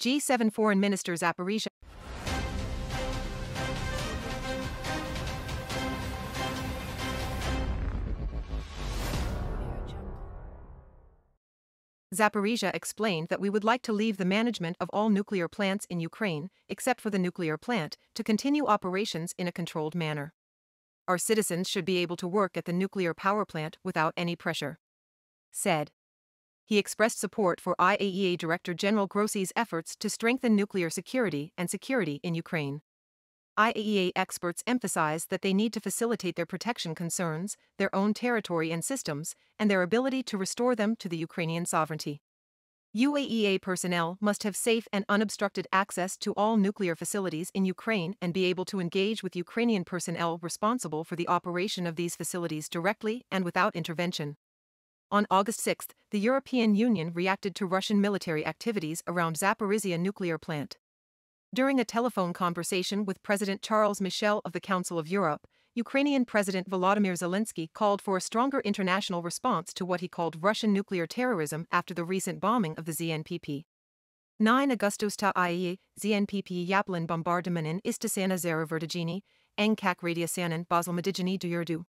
G7 Foreign Minister Zaporizhia Zaporizhia explained that we would like to leave the management of all nuclear plants in Ukraine, except for the nuclear plant, to continue operations in a controlled manner. Our citizens should be able to work at the nuclear power plant without any pressure. Said. He expressed support for IAEA Director General Grossi's efforts to strengthen nuclear security and security in Ukraine. IAEA experts emphasize that they need to facilitate their protection concerns, their own territory and systems, and their ability to restore them to the Ukrainian sovereignty. UAEA personnel must have safe and unobstructed access to all nuclear facilities in Ukraine and be able to engage with Ukrainian personnel responsible for the operation of these facilities directly and without intervention. On August 6, the European Union reacted to Russian military activities around Zaporizhia nuclear plant. During a telephone conversation with President Charles Michel of the Council of Europe, Ukrainian President Volodymyr Zelensky called for a stronger international response to what he called Russian nuclear terrorism after the recent bombing of the ZNPP. 9 Augustusta IE, ZNPP Yaplin bombardamenin istasana zero vertigini, enkak radiasanin basel medigini duyurdu.